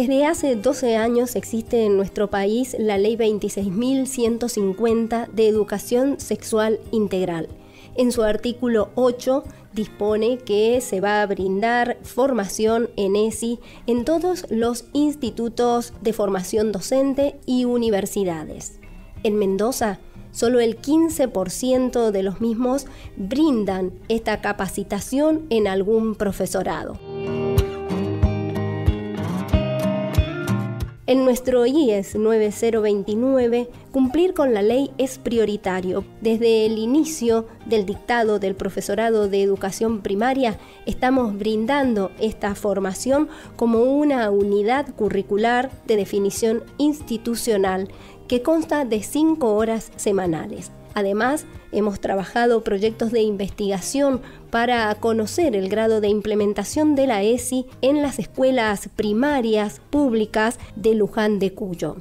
Desde hace 12 años existe en nuestro país la Ley 26.150 de Educación Sexual Integral. En su artículo 8 dispone que se va a brindar formación en ESI en todos los institutos de formación docente y universidades. En Mendoza, solo el 15% de los mismos brindan esta capacitación en algún profesorado. En nuestro IES 9029, cumplir con la ley es prioritario. Desde el inicio del dictado del profesorado de educación primaria, estamos brindando esta formación como una unidad curricular de definición institucional que consta de cinco horas semanales. Además, hemos trabajado proyectos de investigación para conocer el grado de implementación de la ESI en las escuelas primarias públicas de Luján de Cuyo.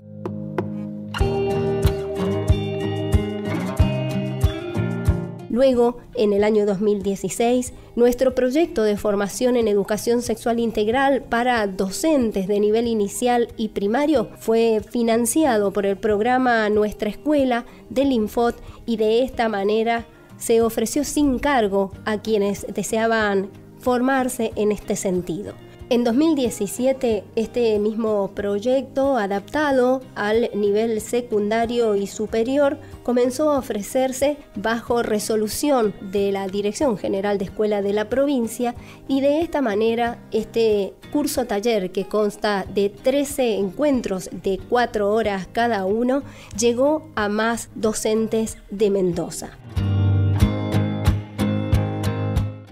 Luego, en el año 2016, nuestro proyecto de formación en educación sexual integral para docentes de nivel inicial y primario fue financiado por el programa Nuestra Escuela del Infot y de esta manera se ofreció sin cargo a quienes deseaban formarse en este sentido. En 2017, este mismo proyecto, adaptado al nivel secundario y superior, comenzó a ofrecerse bajo resolución de la Dirección General de Escuela de la provincia y de esta manera este curso taller que consta de 13 encuentros de 4 horas cada uno llegó a más docentes de Mendoza.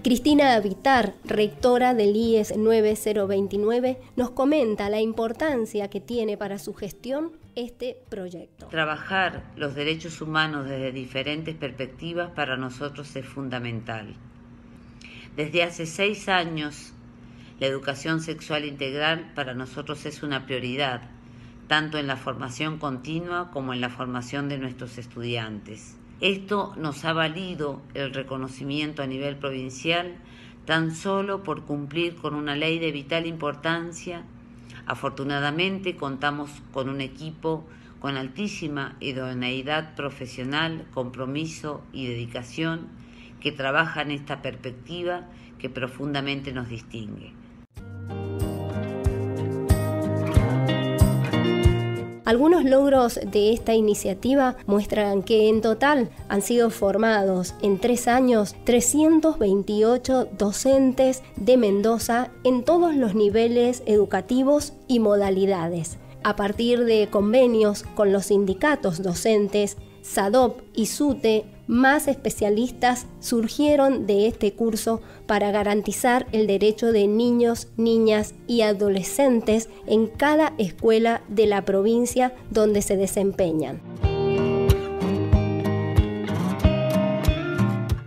Cristina Vitar, rectora del IES 9029, nos comenta la importancia que tiene para su gestión este proyecto. Trabajar los derechos humanos desde diferentes perspectivas para nosotros es fundamental. Desde hace seis años, la educación sexual integral para nosotros es una prioridad, tanto en la formación continua como en la formación de nuestros estudiantes. Esto nos ha valido el reconocimiento a nivel provincial tan solo por cumplir con una ley de vital importancia. Afortunadamente contamos con un equipo con altísima idoneidad profesional, compromiso y dedicación que trabaja en esta perspectiva que profundamente nos distingue. Algunos logros de esta iniciativa muestran que en total han sido formados en tres años 328 docentes de Mendoza en todos los niveles educativos y modalidades. A partir de convenios con los sindicatos docentes, SADOP y SUTE, más especialistas surgieron de este curso para garantizar el derecho de niños, niñas y adolescentes en cada escuela de la provincia donde se desempeñan.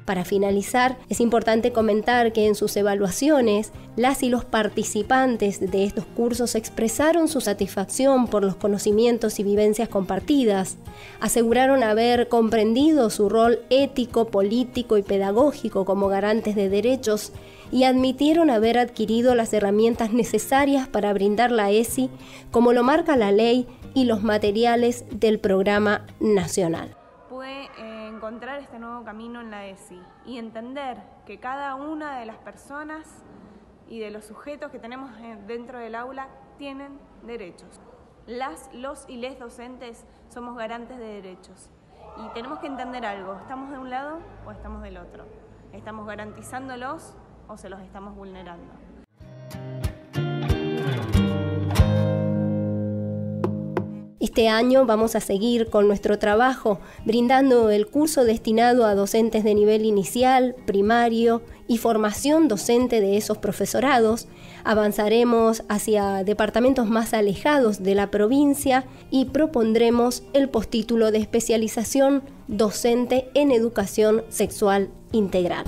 Para finalizar, es importante comentar que en sus evaluaciones, las y los participantes de estos cursos expresaron su satisfacción por los conocimientos y vivencias compartidas, aseguraron haber comprendido su rol ético, político y pedagógico como garantes de derechos y admitieron haber adquirido las herramientas necesarias para brindar la ESI como lo marca la ley y los materiales del programa nacional encontrar este nuevo camino en la ESI y entender que cada una de las personas y de los sujetos que tenemos dentro del aula tienen derechos. Las, los y les docentes somos garantes de derechos y tenemos que entender algo, ¿estamos de un lado o estamos del otro? ¿Estamos garantizándolos o se los estamos vulnerando? Este año vamos a seguir con nuestro trabajo brindando el curso destinado a docentes de nivel inicial, primario y formación docente de esos profesorados. Avanzaremos hacia departamentos más alejados de la provincia y propondremos el postítulo de especialización docente en educación sexual integral.